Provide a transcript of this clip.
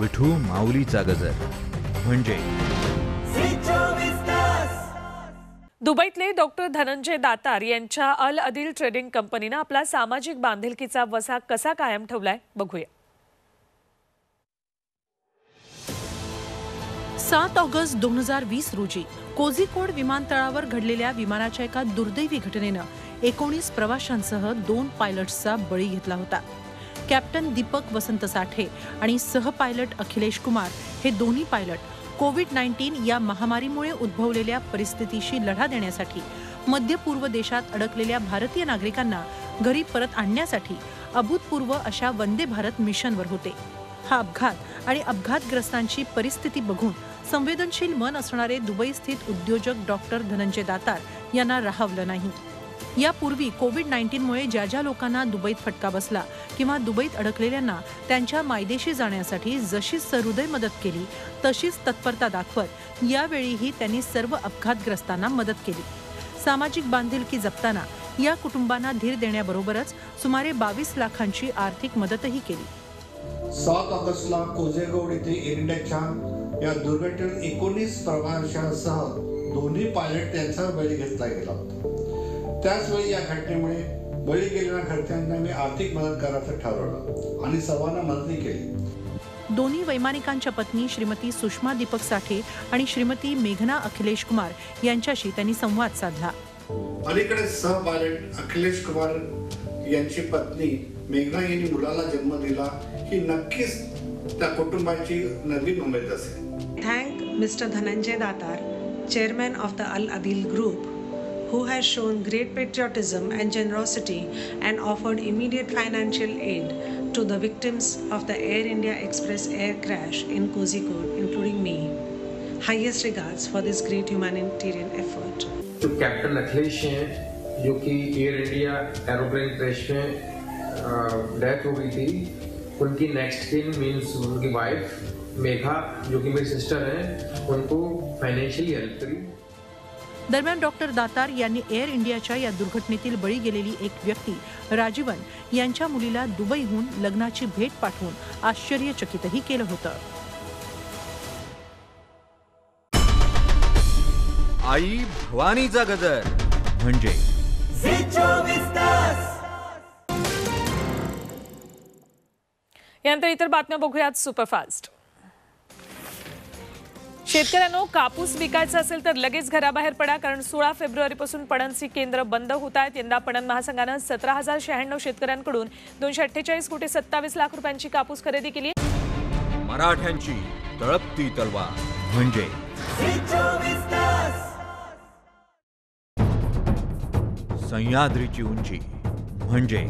विठू माऊलीचा गजर. म्हणजे? दुबईतले डॉक्टर धनंजय दातार यांच्या अल अदिल ट्रेडिंग कंपनीनं आपला सामाजिक बांधिलकीचा वसा कसा कायम ठेवलाय बघूया. सात ऑगस्ट दोन हजार वीस रोजी कोझिकोड विमानतळावर घडलेल्या विमानाच्या एका दुर्दैवी घटनेनं एकोणीस प्रवाशांसह दोन पायलट्सचा बळी घेतला होता. कॅप्टन दीपक वसंत साठे आणि सहपायलट अखिलेश कुमार हे दोन्ही पायलट कोविड नाईन्टीन या महामारीमुळे उद्भवलेल्या परिस्थितीशी लढा देण्यासाठी मध्य पूर्व देशात अडकलेल्या भारतीय नागरिकांना घरी परत आणण्यासाठी अभूतपूर्व अशा वंदे भारत मिशनवर होते. हा अपघात आणि अपघातग्रस्तांची परिस्थिती बघून संवेदनशील मन असणारे दुबई स्थित उद्योजक डॉक्टर धनंजय दातार यांना राहवलं नाही. यापूर्वी कोविड नाईन्टीनमुळे ज्या ज्या लोकांना दुबईत फटका बसला किंवा दुबईत अडकलेल्यांना त्यांच्या मायदेशी जाण्यासाठी जशी सहृदय मदत केली तशीच तत्परता दाखवत यावेळीही त्यांनी सर्व अपघातग्रस्तांना मदत केली. सामाजिक बांधिलकी जपताना या कुटुंबांना धीर देण्याबरोबरच सुमारे बावीस लाखांची आर्थिक मदतही केली. सात ऑगस्टला कोजेगोड येथे एअर इंडियाच्या या दुर्घटनेत एकोणीस प्रवाशांसह दोन्ही पायलट त्यांचा बळी घेतला गेला होता. त्याचवेळी या घटनेमुळे बळी गेलेल्या घरच्यांना मी आर्थिक मदत करायचं ठरवलं आणि सर्वांना मदतही केली. दोन्ही वैमानिकांच्या पत्नी श्रीमती सुषमा दीपक साठे आणि श्रीमती मेघना अखिलेश कुमार यांच्याशी त्यांनी संवाद साधला. अलीकडे सह पायलट अखिलेश कुमार यांची पत्नी मेघना यांनी मुलाला जन्म दिला ही नक्कीच त्या कुटुंबाची नवीन उमेद असेल. Thank Mr. Dhananjay Datar, chairman of the Al Adil Group, who has shown great patriotism and generosity and offered immediate financial aid to the victims of the Air India Express air crash in Kozhikode, including me. Highest regards for this great humanitarian effort. जो captain Akhilesh हैं जो कि Air India aeroplane crash में death हो गई थी उनकी next किन मीन्स उनकी वाइफ मेघा जो कि मेरी सिस्टर हैं उनको फाइनेंशियली हेल्प करी दरम्यान डॉक्टर दातार यांनी एअर इंडियाच्या या दुर्घटनेतील बळी गेलेली एक व्यक्ती राजीवन यांच्या मुलीला दुबईहून लग्नाची भेट पाठवून आश्चर्यचकितही केलं होतं. आई भवानीचा गजर. म्हणजे? यानंतर इतर बातम्या बघूयात सुपरफास्ट. शेतकऱ्यांनो कापूस विकायचा असेल तर लगेच घराबाहेर पडा कारण सोळा फेब्रुवारीपासून पणनची केंद्र बंद होत आहेत. यंदा पणन महासंघानं सतरा हजार शहाण्णव शेतकऱ्यांकडून दोनशे अठ्ठेचाळीस कोटी सत्तावीस लाख रुपयांची कापूस खरेदी केली मराठ्यांची तळपती तलवार. म्हणजे? सह्याद्रीची उंची. म्हणजे?